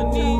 Japanese.